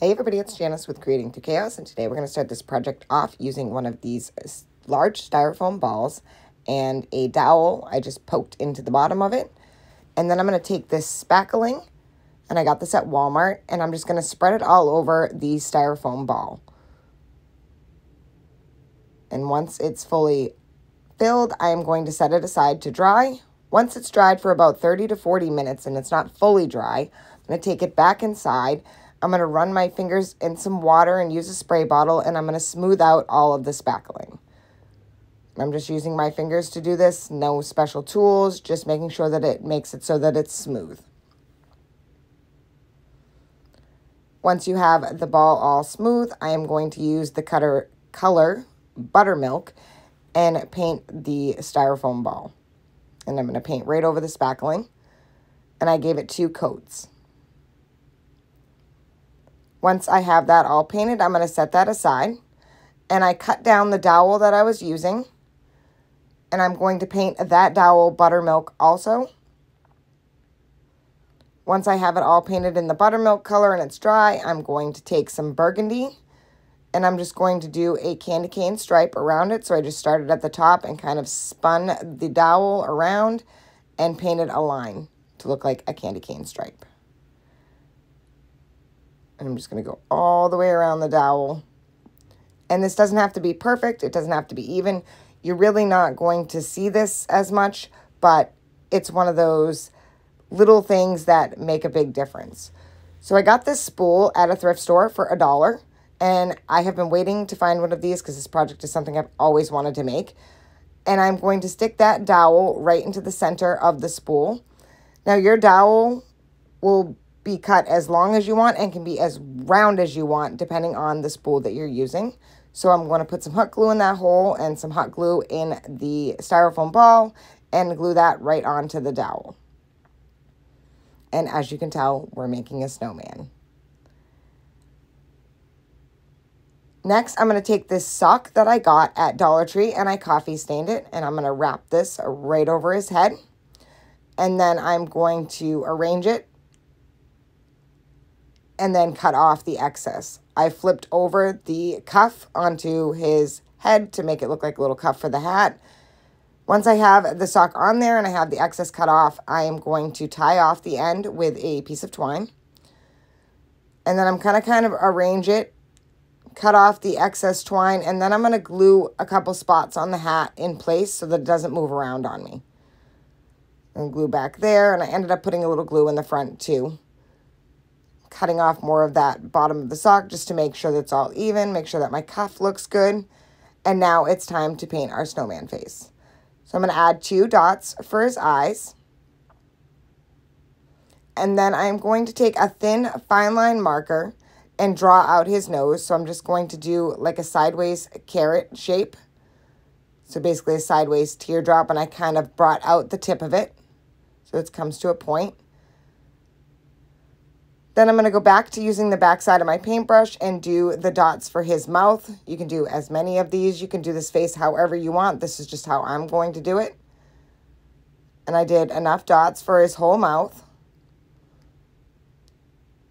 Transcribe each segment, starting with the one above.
Hey everybody, it's Janice with Creating Through Chaos, and today we're going to start this project off using one of these uh, large styrofoam balls and a dowel I just poked into the bottom of it. And then I'm going to take this spackling, and I got this at Walmart, and I'm just going to spread it all over the styrofoam ball. And once it's fully filled, I am going to set it aside to dry. Once it's dried for about 30 to 40 minutes and it's not fully dry, I'm going to take it back inside I'm going to run my fingers in some water and use a spray bottle, and I'm going to smooth out all of the spackling. I'm just using my fingers to do this, no special tools, just making sure that it makes it so that it's smooth. Once you have the ball all smooth, I am going to use the cutter color buttermilk and paint the styrofoam ball. And I'm going to paint right over the spackling. And I gave it two coats. Once I have that all painted, I'm going to set that aside. And I cut down the dowel that I was using. And I'm going to paint that dowel buttermilk also. Once I have it all painted in the buttermilk color and it's dry, I'm going to take some burgundy and I'm just going to do a candy cane stripe around it. So I just started at the top and kind of spun the dowel around and painted a line to look like a candy cane stripe. And I'm just going to go all the way around the dowel. And this doesn't have to be perfect. It doesn't have to be even. You're really not going to see this as much, but it's one of those little things that make a big difference. So I got this spool at a thrift store for a dollar. And I have been waiting to find one of these because this project is something I've always wanted to make. And I'm going to stick that dowel right into the center of the spool. Now your dowel will be cut as long as you want and can be as round as you want depending on the spool that you're using. So I'm going to put some hot glue in that hole and some hot glue in the styrofoam ball and glue that right onto the dowel. And as you can tell, we're making a snowman. Next, I'm going to take this sock that I got at Dollar Tree and I coffee stained it. And I'm going to wrap this right over his head. And then I'm going to arrange it and then cut off the excess. I flipped over the cuff onto his head to make it look like a little cuff for the hat. Once I have the sock on there and I have the excess cut off, I am going to tie off the end with a piece of twine. And then I'm going to kind of arrange it, cut off the excess twine, and then I'm going to glue a couple spots on the hat in place so that it doesn't move around on me. And glue back there, and I ended up putting a little glue in the front too cutting off more of that bottom of the sock just to make sure that's all even, make sure that my cuff looks good. And now it's time to paint our snowman face. So I'm going to add two dots for his eyes. And then I'm going to take a thin fine line marker and draw out his nose. So I'm just going to do like a sideways carrot shape. So basically a sideways teardrop and I kind of brought out the tip of it. So it comes to a point. Then I'm going to go back to using the back side of my paintbrush and do the dots for his mouth. You can do as many of these. You can do this face however you want. This is just how I'm going to do it. And I did enough dots for his whole mouth.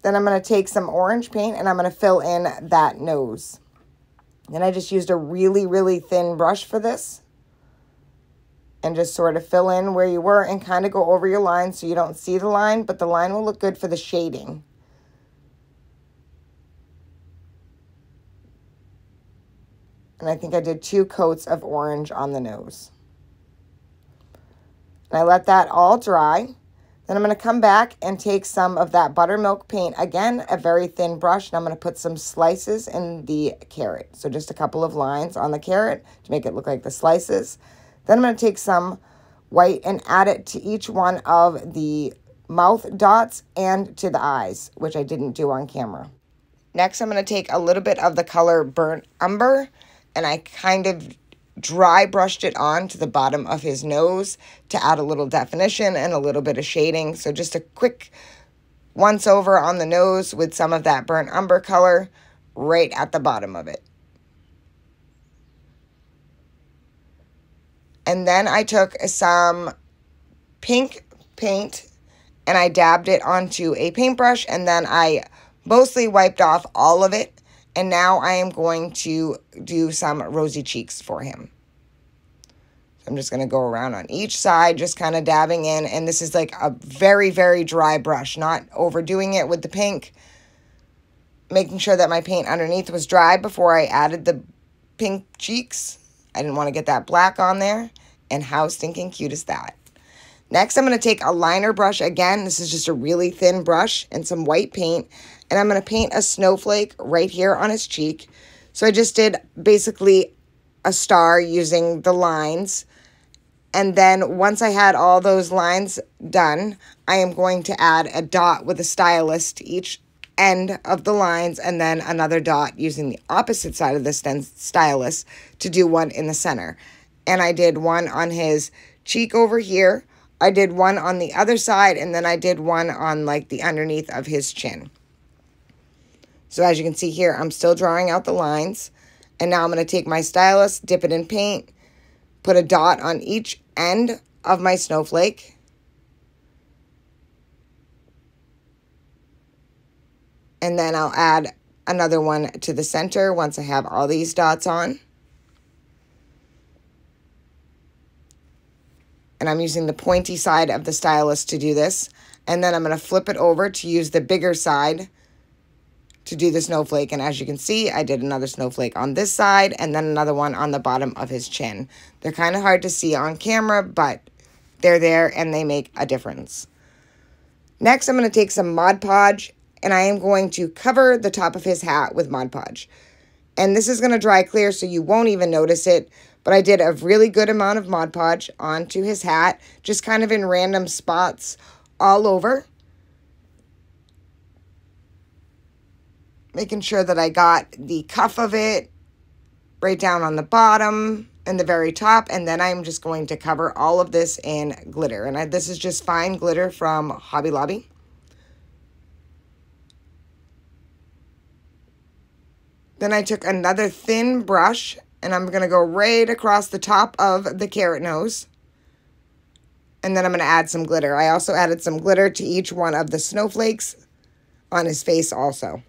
Then I'm going to take some orange paint and I'm going to fill in that nose. And I just used a really, really thin brush for this. And just sort of fill in where you were and kind of go over your line so you don't see the line, but the line will look good for the shading. And I think I did two coats of orange on the nose. And I let that all dry. Then I'm going to come back and take some of that buttermilk paint. Again, a very thin brush. And I'm going to put some slices in the carrot. So just a couple of lines on the carrot to make it look like the slices. Then I'm going to take some white and add it to each one of the mouth dots and to the eyes, which I didn't do on camera. Next, I'm going to take a little bit of the color Burnt Umber and I kind of dry brushed it on to the bottom of his nose to add a little definition and a little bit of shading. So just a quick once over on the nose with some of that burnt umber color right at the bottom of it. And then I took some pink paint and I dabbed it onto a paintbrush and then I mostly wiped off all of it. And now I am going to do some rosy cheeks for him. I'm just going to go around on each side, just kind of dabbing in. And this is like a very, very dry brush, not overdoing it with the pink. Making sure that my paint underneath was dry before I added the pink cheeks. I didn't want to get that black on there. And how stinking cute is that? Next, I'm going to take a liner brush again. This is just a really thin brush and some white paint. And I'm going to paint a snowflake right here on his cheek. So I just did basically a star using the lines and then once I had all those lines done, I am going to add a dot with a stylus to each end of the lines and then another dot using the opposite side of the stylus to do one in the center. And I did one on his cheek over here. I did one on the other side and then I did one on like the underneath of his chin. So as you can see here, I'm still drawing out the lines. And now I'm going to take my stylus, dip it in paint, put a dot on each end of my snowflake. And then I'll add another one to the center once I have all these dots on. And I'm using the pointy side of the stylus to do this. And then I'm going to flip it over to use the bigger side to do the snowflake. And as you can see, I did another snowflake on this side and then another one on the bottom of his chin. They're kind of hard to see on camera, but they're there and they make a difference. Next, I'm going to take some Mod Podge and I am going to cover the top of his hat with Mod Podge. And this is going to dry clear so you won't even notice it. But I did a really good amount of Mod Podge onto his hat, just kind of in random spots all over. Making sure that I got the cuff of it right down on the bottom and the very top. And then I'm just going to cover all of this in glitter. And I, this is just fine glitter from Hobby Lobby. Then I took another thin brush and I'm going to go right across the top of the carrot nose. And then I'm going to add some glitter. I also added some glitter to each one of the snowflakes on his face also.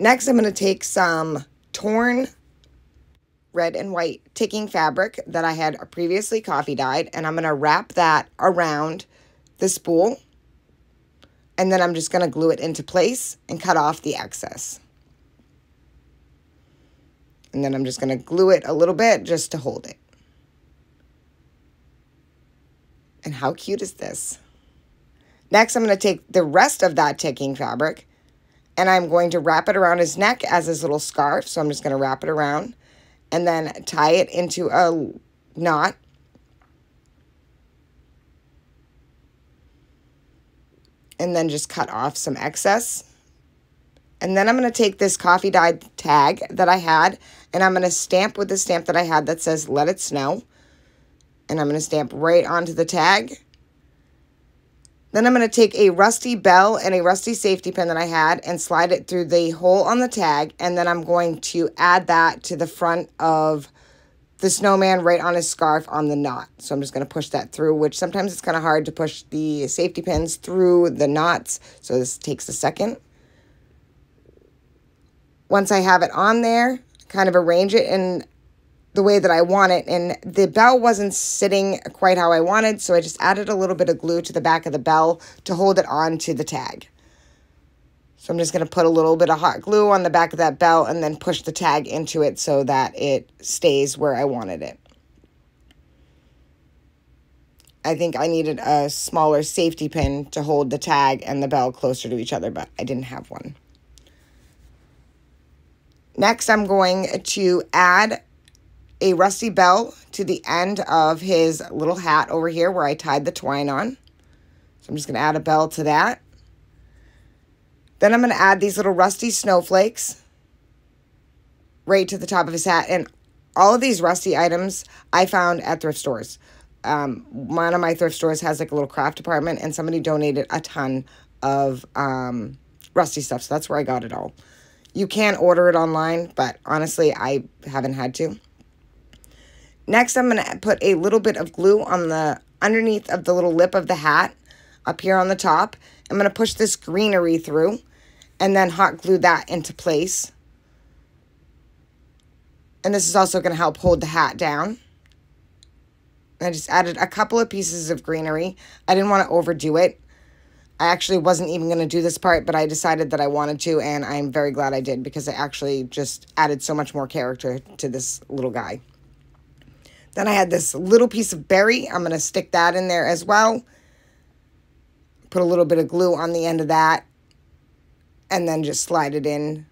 Next, I'm going to take some torn red and white ticking fabric that I had previously coffee dyed, and I'm going to wrap that around the spool. And then I'm just going to glue it into place and cut off the excess. And then I'm just going to glue it a little bit just to hold it. And how cute is this? Next, I'm going to take the rest of that ticking fabric and I'm going to wrap it around his neck as his little scarf. So I'm just going to wrap it around and then tie it into a knot. And then just cut off some excess. And then I'm going to take this coffee dyed tag that I had and I'm going to stamp with the stamp that I had that says let it snow. And I'm going to stamp right onto the tag. Then I'm going to take a rusty bell and a rusty safety pin that I had and slide it through the hole on the tag. And then I'm going to add that to the front of the snowman right on his scarf on the knot. So I'm just going to push that through, which sometimes it's kind of hard to push the safety pins through the knots. So this takes a second. Once I have it on there, kind of arrange it in the way that I want it. And the bell wasn't sitting quite how I wanted, so I just added a little bit of glue to the back of the bell to hold it on to the tag. So I'm just going to put a little bit of hot glue on the back of that bell and then push the tag into it so that it stays where I wanted it. I think I needed a smaller safety pin to hold the tag and the bell closer to each other, but I didn't have one. Next, I'm going to add a rusty bell to the end of his little hat over here where I tied the twine on. So I'm just going to add a bell to that. Then I'm going to add these little rusty snowflakes right to the top of his hat. And all of these rusty items I found at thrift stores. Um, one of my thrift stores has like a little craft department and somebody donated a ton of um, rusty stuff. So that's where I got it all. You can order it online, but honestly, I haven't had to. Next, I'm going to put a little bit of glue on the underneath of the little lip of the hat up here on the top. I'm going to push this greenery through and then hot glue that into place. And this is also going to help hold the hat down. I just added a couple of pieces of greenery. I didn't want to overdo it. I actually wasn't even going to do this part, but I decided that I wanted to, and I'm very glad I did because I actually just added so much more character to this little guy. Then I had this little piece of berry. I'm going to stick that in there as well. Put a little bit of glue on the end of that, and then just slide it in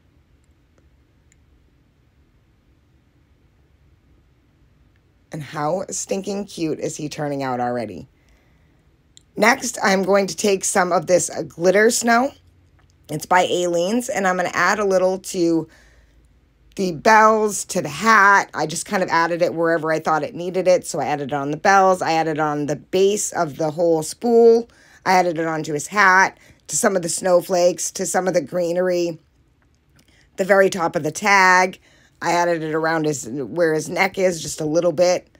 And how stinking cute is he turning out already? Next, I'm going to take some of this glitter snow. It's by Aleene's, and I'm going to add a little to the bells, to the hat. I just kind of added it wherever I thought it needed it. So I added it on the bells. I added on the base of the whole spool. I added it onto his hat, to some of the snowflakes, to some of the greenery, the very top of the tag. I added it around his where his neck is just a little bit.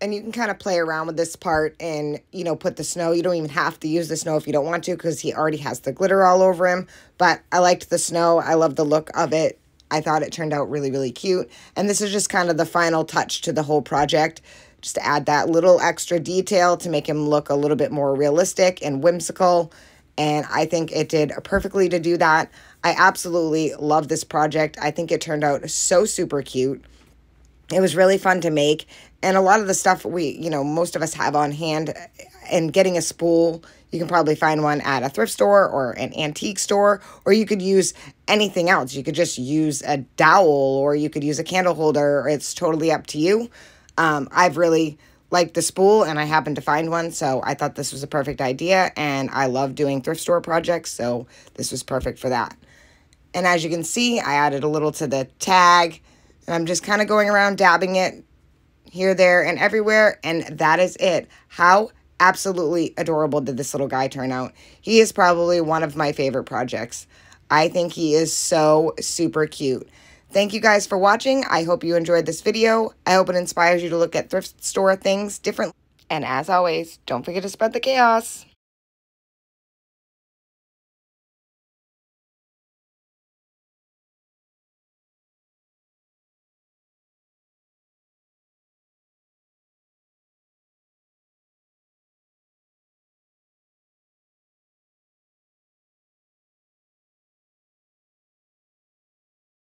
And you can kind of play around with this part and, you know, put the snow. You don't even have to use the snow if you don't want to because he already has the glitter all over him. But I liked the snow. I love the look of it. I thought it turned out really, really cute. And this is just kind of the final touch to the whole project. Just to add that little extra detail to make him look a little bit more realistic and whimsical. And I think it did perfectly to do that. I absolutely love this project. I think it turned out so super cute. It was really fun to make. And a lot of the stuff we, you know, most of us have on hand and getting a spool, you can probably find one at a thrift store or an antique store, or you could use anything else. You could just use a dowel or you could use a candle holder. It's totally up to you. Um, I've really liked the spool and I happened to find one, so I thought this was a perfect idea. And I love doing thrift store projects, so this was perfect for that. And as you can see, I added a little to the tag. And I'm just kind of going around dabbing it here, there, and everywhere. And that is it. How absolutely adorable did this little guy turn out? He is probably one of my favorite projects. I think he is so super cute. Thank you guys for watching. I hope you enjoyed this video. I hope it inspires you to look at thrift store things differently. And as always, don't forget to spread the chaos.